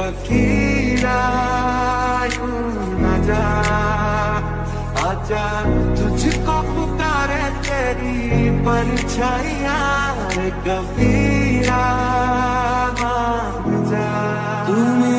फकीरा न जा। आजा तुझको पुकारे तेरी परछाइया कबीरा जा। तूने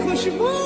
Rochimão.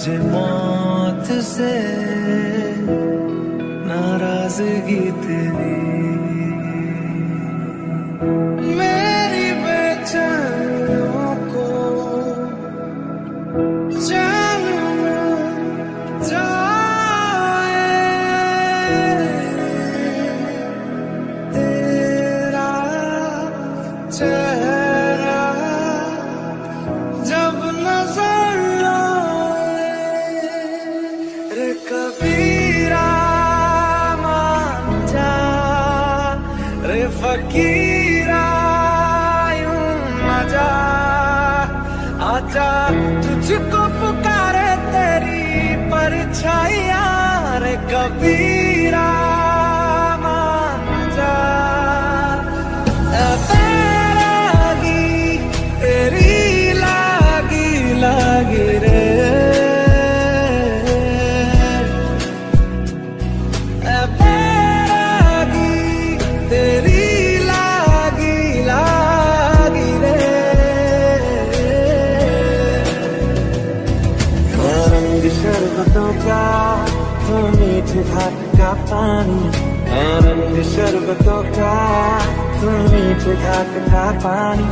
मुझे मौत से नाराज़गी तेरी। का पानी रंग शरबतों का तो मीठे घाट का पानी।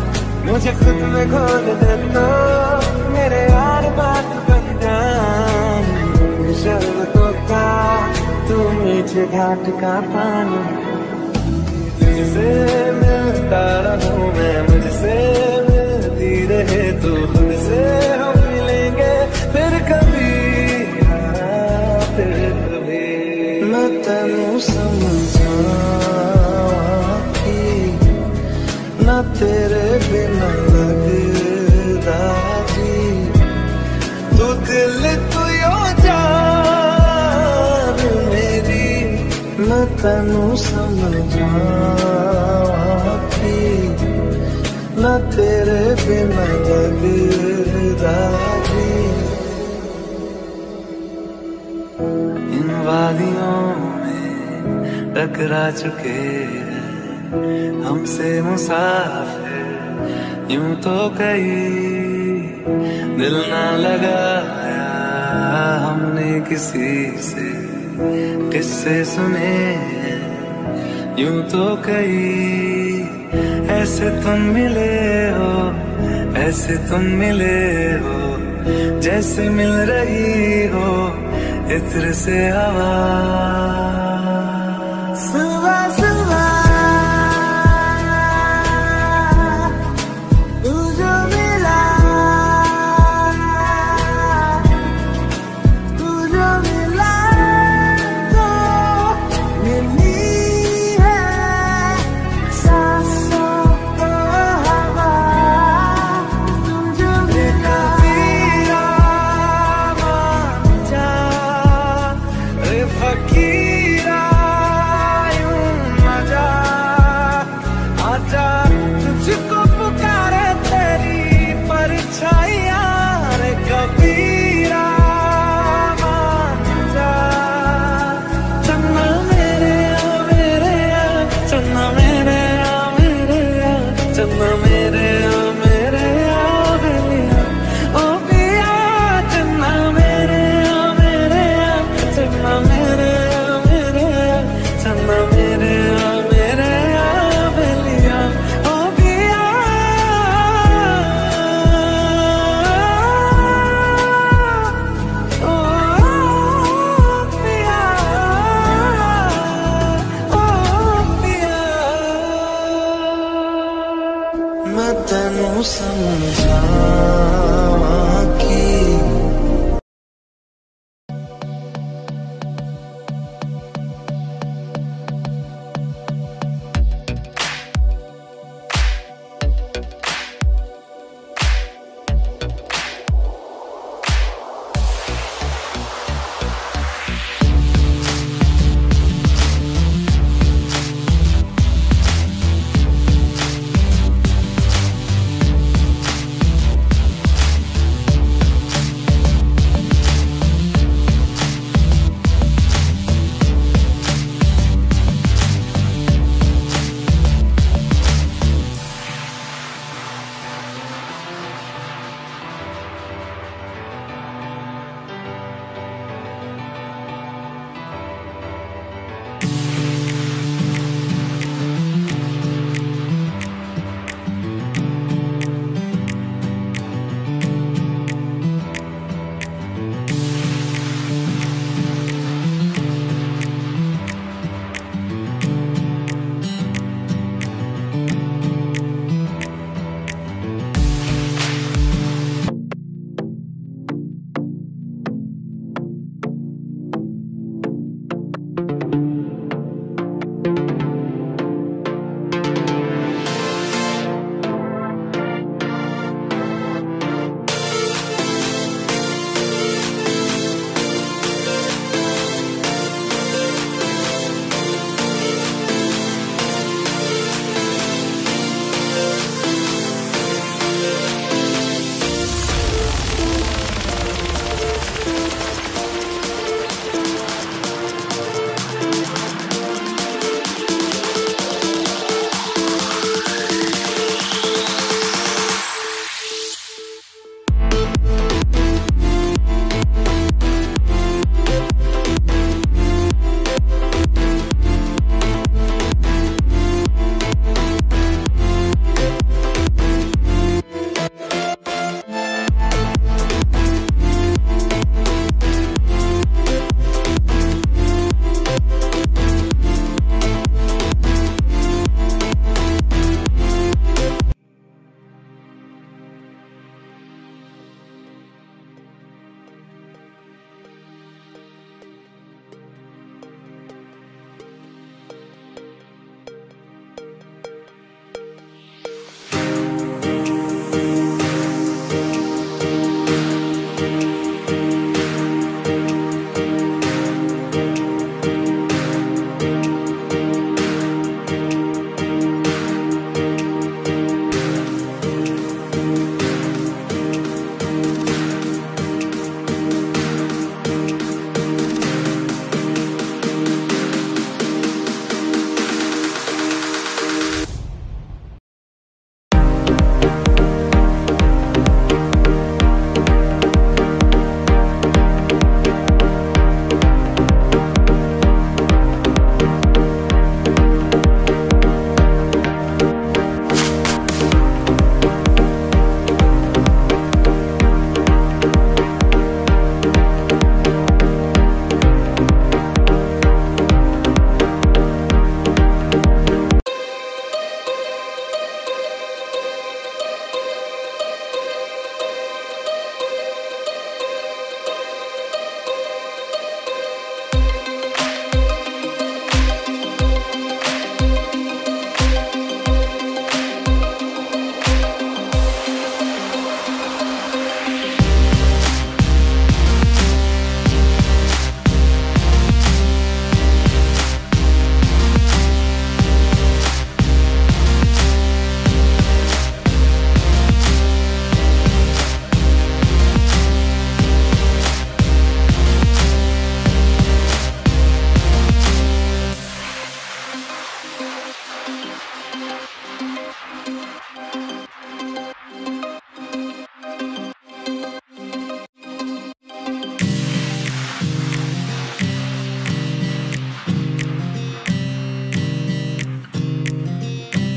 मुझे खुद में घोल दे तो मेरे यार बात बन जाए शरबतों का तू मीठे घाट का पानी। तुझसे मिलता रहूँ मैं, मुझसे मिलती रहे तू खुद से हम ना तेरे बिना लगदा जी तू दिल तू यो जान मेरी मैं तेनू समझा कि ना तेरे बिना लगदा टकरा चुके हमसे मुसाफिर यूँ तो कहीं दिल ना लगाया हमने किसी से, किससे सुने यूँ तो कहीं ऐसे तुम मिले हो, ऐसे तुम मिले हो, जैसे मिल रही हो, इत्र से हवा 此外此